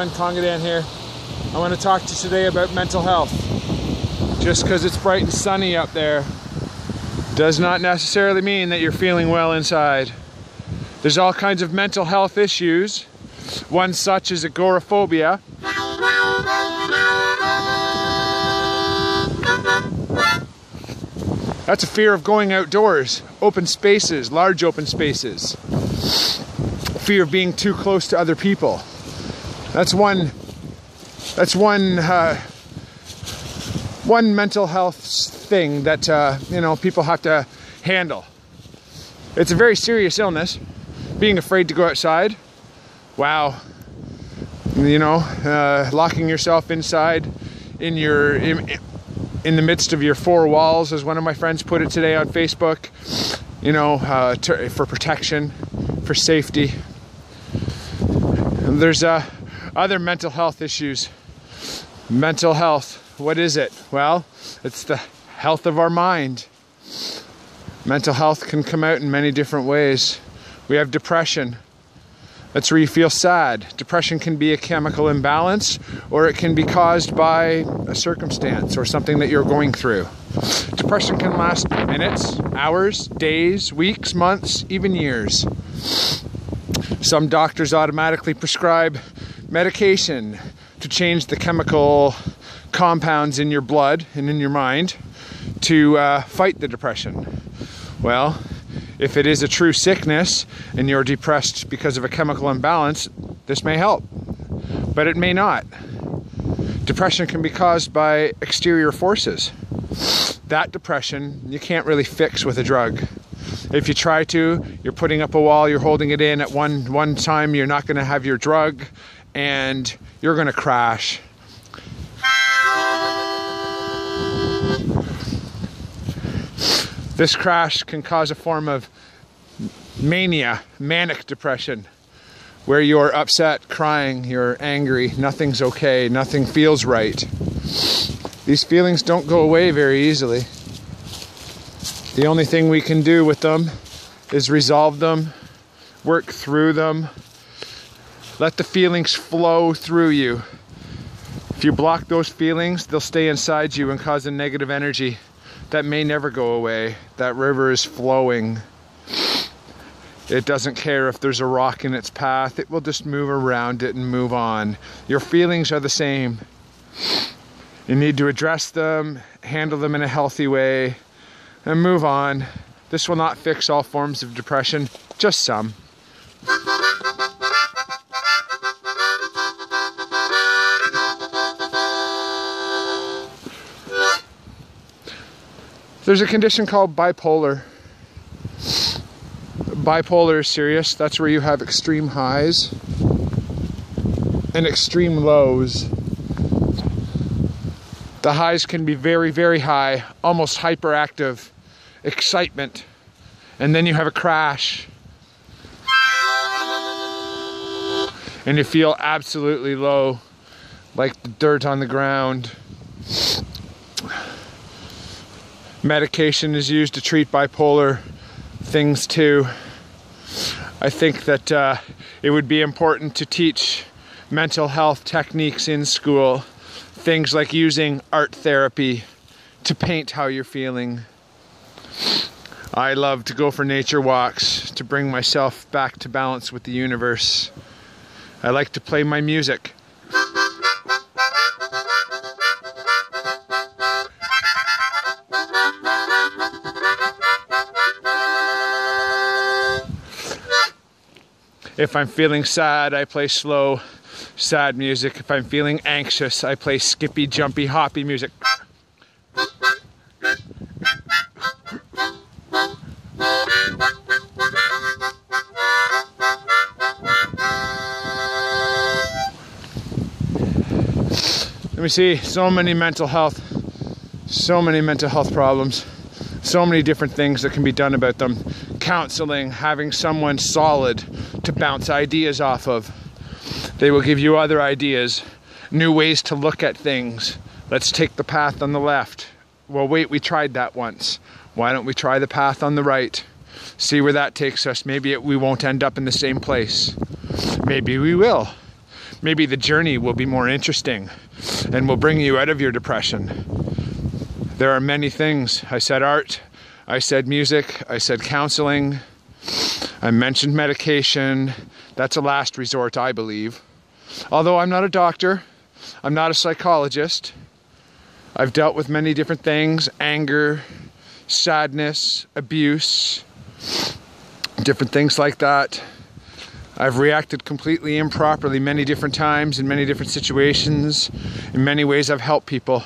everyone, Conga Dan here. I want to talk to you today about mental health. Just because it's bright and sunny up there does not necessarily mean that you're feeling well inside. There's all kinds of mental health issues. One such is agoraphobia. That's a fear of going outdoors, open spaces, large open spaces. Fear of being too close to other people. That's one. That's one. Uh, one mental health thing that uh, you know people have to handle. It's a very serious illness. Being afraid to go outside. Wow. You know, uh, locking yourself inside in your in, in, the midst of your four walls, as one of my friends put it today on Facebook. You know, uh, to, for protection, for safety. There's uh, other mental health issues. Mental health, what is it? Well, it's the health of our mind. Mental health can come out in many different ways. We have depression. That's where you feel sad. Depression can be a chemical imbalance or it can be caused by a circumstance or something that you're going through. Depression can last minutes, hours, days, weeks, months, even years. Some doctors automatically prescribe medication to change the chemical compounds in your blood and in your mind to uh, fight the depression. Well, if it is a true sickness and you're depressed because of a chemical imbalance, this may help, but it may not. Depression can be caused by exterior forces. That depression you can't really fix with a drug. If you try to, you're putting up a wall, you're holding it in at one one time, you're not going to have your drug and you're going to crash. This crash can cause a form of mania, manic depression, where you're upset, crying, you're angry, nothing's okay, nothing feels right. These feelings don't go away very easily. The only thing we can do with them is resolve them, work through them, let the feelings flow through you. If you block those feelings, they'll stay inside you and cause a negative energy that may never go away. That river is flowing. It doesn't care if there's a rock in its path, it will just move around it and move on. Your feelings are the same. You need to address them, handle them in a healthy way, and move on. This will not fix all forms of depression, just some. There's a condition called bipolar. Bipolar is serious. That's where you have extreme highs and extreme lows. The highs can be very, very high, almost hyperactive, excitement, and then you have a crash. And you feel absolutely low, like the dirt on the ground. Medication is used to treat bipolar things too. I think that uh, it would be important to teach mental health techniques in school Things like using art therapy to paint how you're feeling. I love to go for nature walks to bring myself back to balance with the universe. I like to play my music. If I'm feeling sad, I play slow sad music. If I'm feeling anxious, I play skippy, jumpy, hoppy music. Let me see, so many mental health, so many mental health problems, so many different things that can be done about them. Counseling, having someone solid to bounce ideas off of. They will give you other ideas, new ways to look at things. Let's take the path on the left. Well, wait, we tried that once. Why don't we try the path on the right? See where that takes us. Maybe it, we won't end up in the same place. Maybe we will. maybe the journey will be more interesting and will bring you out of your depression. There are many things. I said art, I said music, I said counseling, I mentioned medication. That's a last resort, I believe. Although I'm not a doctor, I'm not a psychologist. I've dealt with many different things anger, sadness, abuse, different things like that. I've reacted completely improperly many different times in many different situations. In many ways, I've helped people.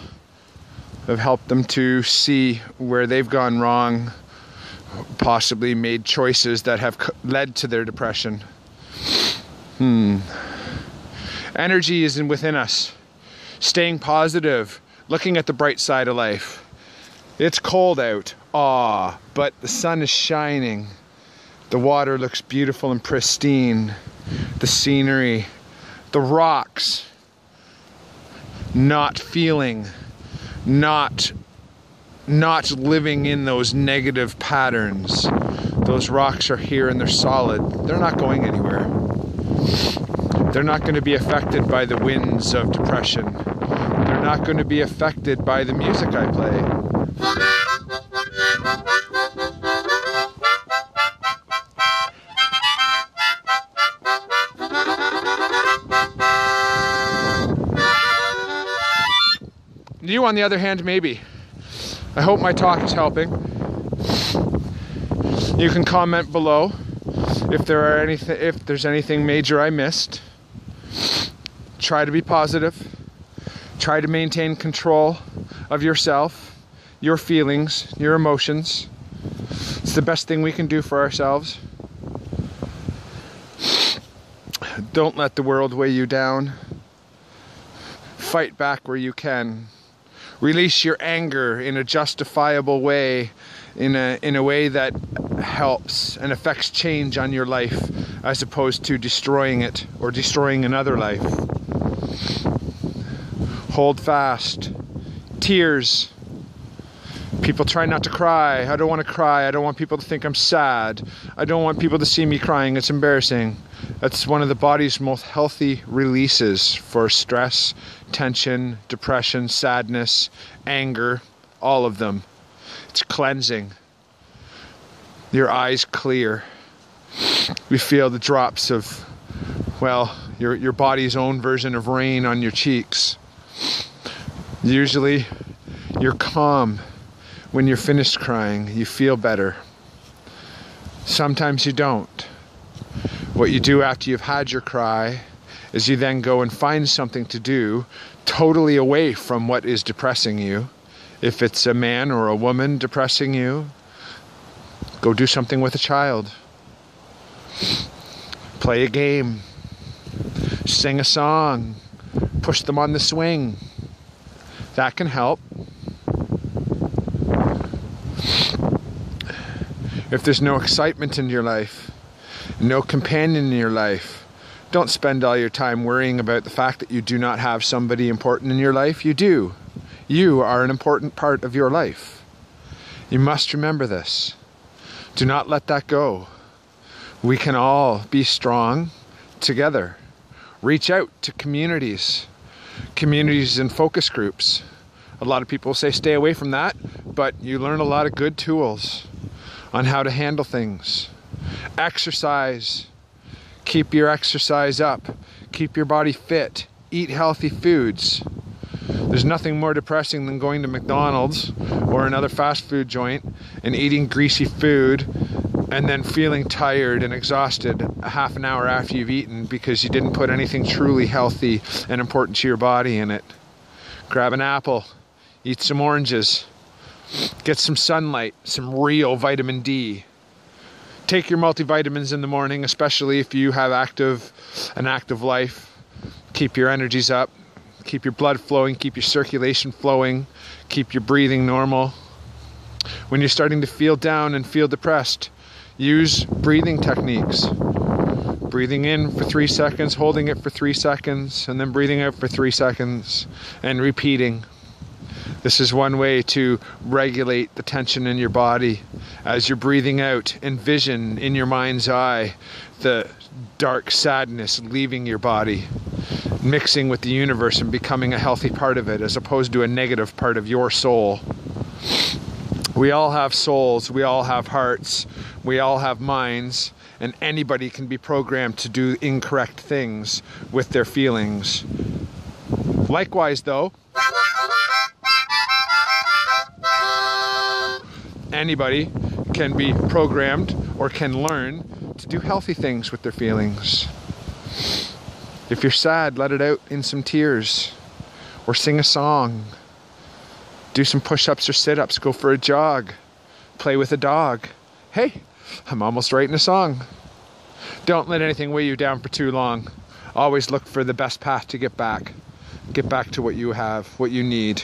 I've helped them to see where they've gone wrong, possibly made choices that have led to their depression. Hmm. Energy is in within us. Staying positive, looking at the bright side of life. It's cold out, ah, but the sun is shining. The water looks beautiful and pristine. The scenery, the rocks, not feeling, not not living in those negative patterns. Those rocks are here and they're solid. They're not going anywhere. They're not going to be affected by the winds of depression. They're not going to be affected by the music I play. On the other hand, maybe. I hope my talk is helping. You can comment below if there are anything if there's anything major I missed. Try to be positive. Try to maintain control of yourself, your feelings, your emotions. It's the best thing we can do for ourselves. Don't let the world weigh you down. Fight back where you can release your anger in a justifiable way, in a, in a way that helps and affects change on your life as opposed to destroying it or destroying another life. Hold fast. Tears. People try not to cry. I don't want to cry. I don't want people to think I'm sad. I don't want people to see me crying. It's embarrassing. That's one of the body's most healthy releases for stress, tension, depression, sadness, anger, all of them. It's cleansing. Your eyes clear. We feel the drops of, well, your, your body's own version of rain on your cheeks. Usually, you're calm when you're finished crying. You feel better. Sometimes you don't. What you do after you've had your cry is you then go and find something to do totally away from what is depressing you. If it's a man or a woman depressing you, go do something with a child. Play a game. Sing a song. Push them on the swing. That can help. If there's no excitement in your life, no companion in your life. Don't spend all your time worrying about the fact that you do not have somebody important in your life. You do. You are an important part of your life. You must remember this. Do not let that go. We can all be strong together. Reach out to communities, communities and focus groups. A lot of people say stay away from that, but you learn a lot of good tools on how to handle things. Exercise. Keep your exercise up. Keep your body fit. Eat healthy foods. There's nothing more depressing than going to McDonald's or another fast food joint and eating greasy food and then feeling tired and exhausted a half an hour after you've eaten because you didn't put anything truly healthy and important to your body in it. Grab an apple, eat some oranges, get some sunlight, some real vitamin D take your multivitamins in the morning, especially if you have active an active life. Keep your energies up, keep your blood flowing, keep your circulation flowing, keep your breathing normal. When you're starting to feel down and feel depressed, use breathing techniques. Breathing in for three seconds, holding it for three seconds, and then breathing out for three seconds, and repeating. This is one way to regulate the tension in your body as you're breathing out. Envision in your mind's eye the dark sadness leaving your body mixing with the universe and becoming a healthy part of it as opposed to a negative part of your soul. We all have souls, we all have hearts, we all have minds, and anybody can be programmed to do incorrect things with their feelings. Likewise, though, anybody can be programmed or can learn to do healthy things with their feelings. If you're sad, let it out in some tears or sing a song. Do some push ups or sit ups, go for a jog, play with a dog. Hey, I'm almost writing a song. Don't let anything weigh you down for too long. Always look for the best path to get back. Get back to what you have, what you need.